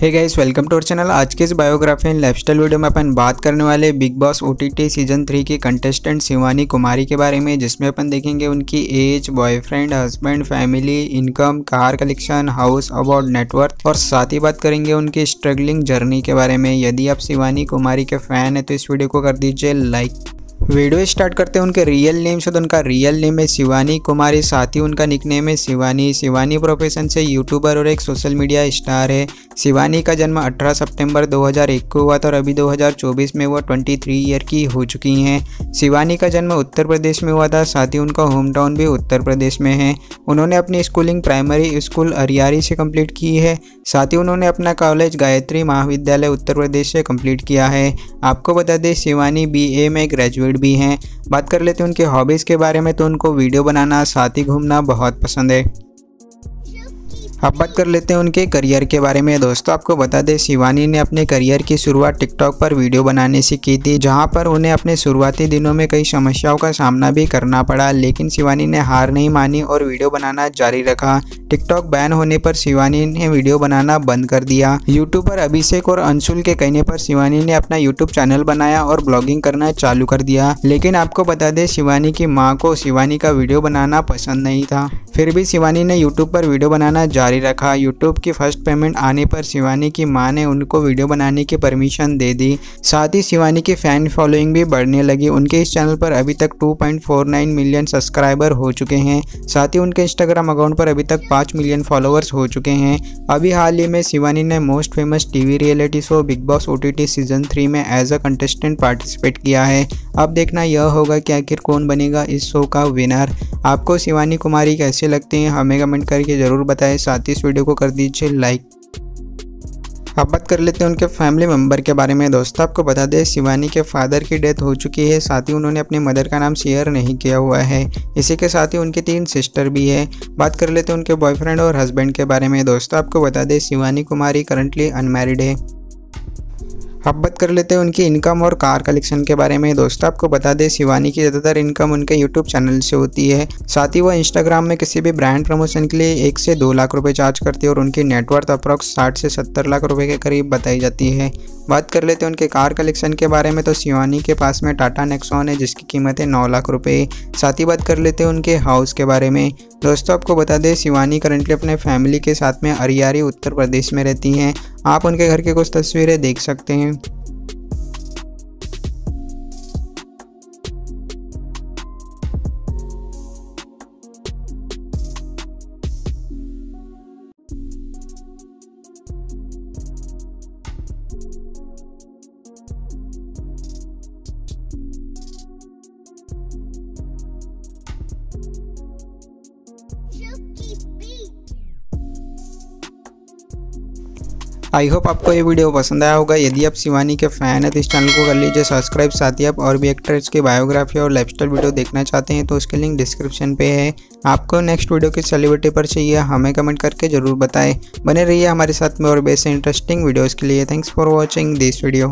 Hey guys welcome to our channel आज के इस बायोग्राफी एंड लाइफस्टाइल वीडियो में अपन बात करने वाले Bigg Boss OTT season three की कंटेस्टेंट शिवानी कुमारी के बारे में, जिसमें अपन देखेंगे उनकी age boyfriend husband family income car collection house award network और साथ ही बात करेंगे उनकी स्ट्रगलिंग जर्नी के बारे में। यदि आप शिवानी कुमारी के फ़ैन है तो इस वीडियो को कर दीजिए लाइक वीडियो स्टार्ट करते हैं उनके रियल नेम से। तो उनका रियल नेम है शिवानी कुमारी। साथ ही उनका निकनेम है शिवानी। शिवानी प्रोफेशन से यूट्यूबर और एक सोशल मीडिया स्टार है। शिवानी का जन्म 18 सितंबर 2001 को हुआ था और अभी 2024 में वो 23 ईयर की हो चुकी हैं। शिवानी का जन्म उत्तर प्रदेश में हुआ था। साथ ही उनका होम टाउन भी उत्तर प्रदेश में है। उन्होंने अपनी स्कूलिंग प्राइमरी स्कूल अरियारी से कंप्लीट की है। साथ ही उन्होंने अपना कॉलेज गायत्री महाविद्यालय उत्तर प्रदेश से कंप्लीट किया है। आपको बता दें, शिवानी बीए में ग्रेजुएट भी हैं। बात कर लेते हैं उनके हॉबीज़ के बारे में तो उनको वीडियो बनाना, साथ ही घूमना बहुत पसंद है। अब बात कर लेते हैं उनके करियर के बारे में। दोस्तों, आपको बता दें, शिवानी ने अपने करियर की शुरुआत टिकटॉक पर वीडियो बनाने से की थी, जहाँ पर उन्हें अपने शुरुआती दिनों में कई समस्याओं का सामना भी करना पड़ा, लेकिन शिवानी ने हार नहीं मानी और वीडियो बनाना जारी रखा। टिकटॉक बैन होने पर शिवानी ने वीडियो बनाना बंद कर दिया। यूट्यूब पर अभिषेक और अंशुल के कहने पर शिवानी ने अपना यूट्यूब चैनल बनाया और ब्लॉगिंग करना चालू कर दिया। लेकिन आपको बता दें, शिवानी की माँ को शिवानी का वीडियो बनाना पसंद नहीं था। फिर भी शिवानी ने यूट्यूब पर वीडियो बनाना जारी रखा। यूट्यूब की फ़र्स्ट पेमेंट आने पर शिवानी की माँ ने उनको वीडियो बनाने की परमिशन दे दी। साथ ही शिवानी की फ़ैन फॉलोइंग भी बढ़ने लगी। उनके इस चैनल पर अभी तक 2.49 मिलियन सब्सक्राइबर हो चुके हैं। साथ ही उनके इंस्टाग्राम अकाउंट पर अभी तक 5 मिलियन फॉलोअर्स हो चुके हैं। अभी हाल ही में शिवानी ने most famous TV reality show Bigg Boss OTT season three में एज अ कंटेस्टेंट पार्टिसिपेट किया है। अब देखना यह होगा कि आखिर कौन बनेगा इस शो का विनर आपको शिवानी कुमारी कैसे लगते हैं, हमें कमेंट करके ज़रूर बताएँ। साथ ही इस वीडियो को कर दीजिए लाइक अब बात कर लेते हैं उनके फैमिली मेंबर के बारे में। दोस्तों, आपको बता दें, शिवानी के फादर की डेथ हो चुकी है। साथ ही उन्होंने अपने मदर का नाम शेयर नहीं किया हुआ है। इसी के साथ ही उनकी तीन सिस्टर भी है। बात कर लेते हैं उनके बॉयफ्रेंड और हस्बैंड के बारे में। दोस्तों, आपको बता दें, शिवानी कुमारी करंटली अनमेरिड है। अब बात कर लेते हैं उनकी इनकम और कार कलेक्शन के बारे में। दोस्तों, आपको बता दें, शिवानी की ज़्यादातर इनकम उनके यूट्यूब चैनल से होती है। साथ ही वह इंस्टाग्राम में किसी भी ब्रांड प्रमोशन के लिए एक से दो लाख रुपए चार्ज करती है और उनकी नेटवर्थ अप्रॉक्स साठ से सत्तर लाख रुपए के करीब बताई जाती है। बात कर लेते हैं उनके कार कलेक्शन के बारे में तो शिवानी के पास में टाटा नेक्सॉन है, जिसकी कीमत है नौ लाख रुपये साथ ही बात कर लेते हैं उनके हाउस के बारे में। दोस्तों, आपको बता दें, शिवानी करंटली अपने फैमिली के साथ में अरियारी, उत्तर प्रदेश में रहती हैं। आप उनके घर की कुछ तस्वीरें देख सकते हैं। आई होप आपको ये वीडियो पसंद आया होगा। यदि आप शिवानी के फ़ैन हैं तो इस चैनल को कर लीजिए सब्सक्राइब। साथ ही आप और भी एक्टर्स की बायोग्राफी और लाइफस्टाइल वीडियो देखना चाहते हैं तो उसके लिंक डिस्क्रिप्शन पे है। आपको नेक्स्ट वीडियो की सेलिब्रिटी पर चाहिए, हमें कमेंट करके ज़रूर बताएँ। बने रहिए हमारे साथ में और बेस्ट इंटरेस्टिंग वीडियोज़ के लिए। Thanks for watching this video